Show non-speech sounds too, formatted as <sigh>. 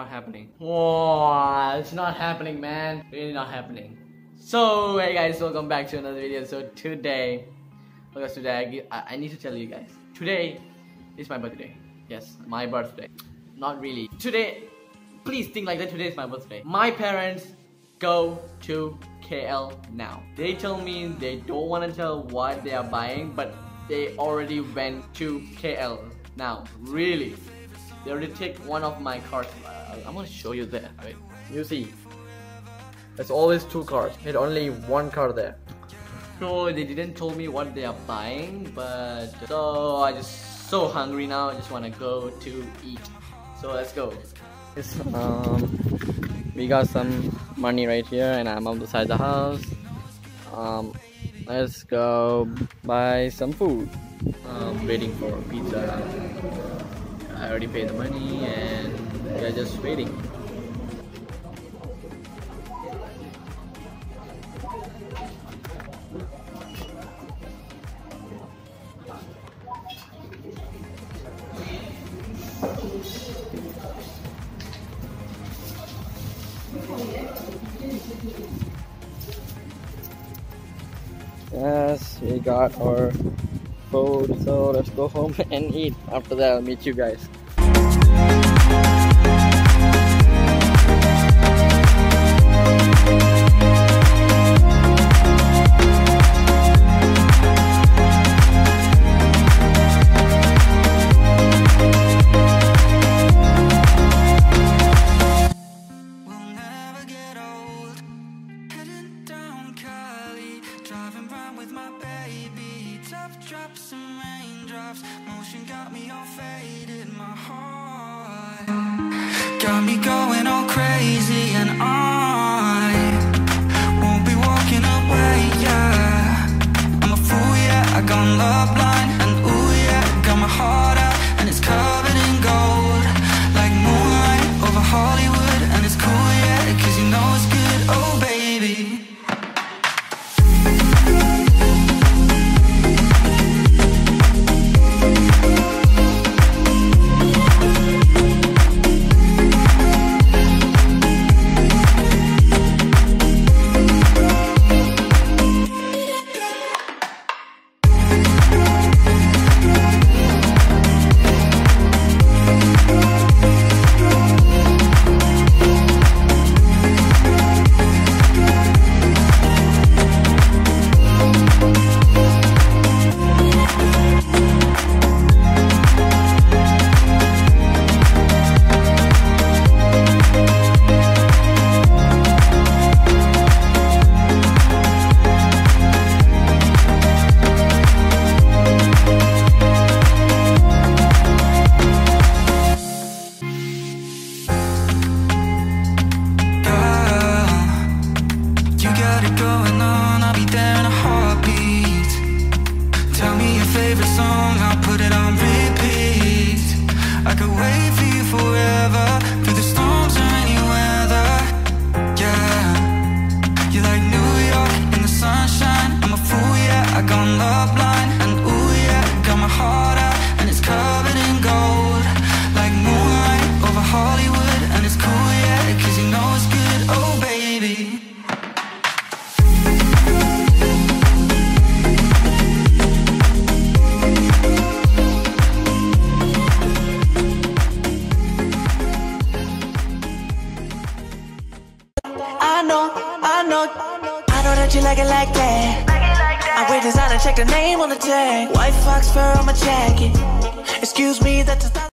not happening. Wow, it's not happening, man. Really not happening. So, hey guys, welcome back to another video. So today, because today I, I need to tell you guys. Today is my birthday. Yes, my birthday. Not really. Today, please think like that. Today is my birthday. My parents go to KL now. They tell me they don't want to tell what they are buying, but they already went to KL now. Really. They already take one of my cards. Uh, I'm gonna show you that. Right? You see. There's always two cards. There's only one card there. No, they didn't tell me what they are buying, but so I just so hungry now. I just wanna go to eat. So let's go. Yes, um, we got some money right here, and I'm outside the house. Um, let's go buy some food. Um, waiting for pizza. I already paid the money and we're just waiting. Yes, we got our food, so let's go home <laughs> and eat. After that, I'll meet you guys. Drops and raindrops, motion got me all faded. My heart got me going all crazy, favorite song. I'll put it on repeat. I could wait for you forever through the storms or any weather. Yeah, you're like New York in the sunshine. I'm a fool, yeah. I gone love blind, and ooh yeah, got my heart know, that you like it like that. I wear designer, check the name on the tag. White fox fur on my jacket. Excuse me, that's a